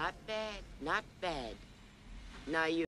Not bad, not bad. Now you